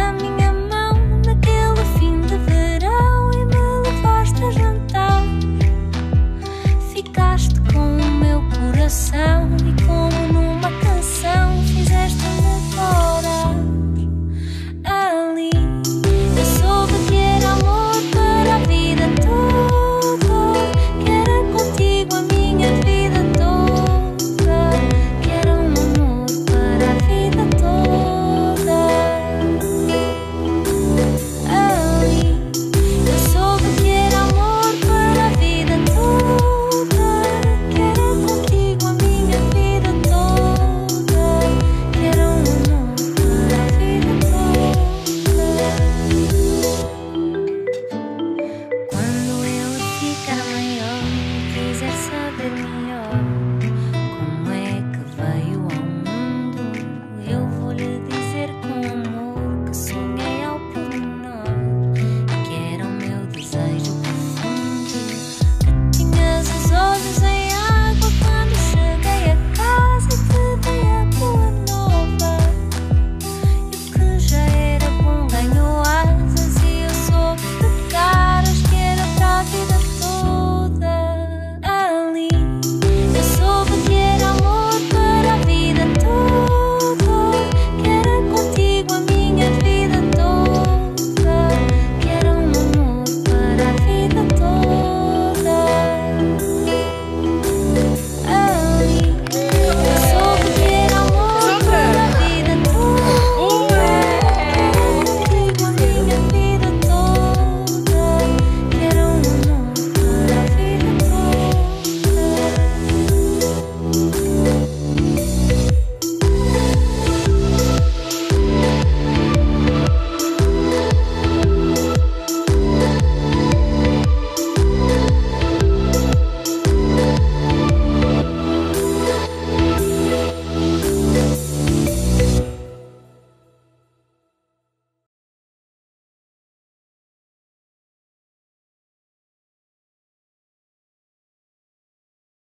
remember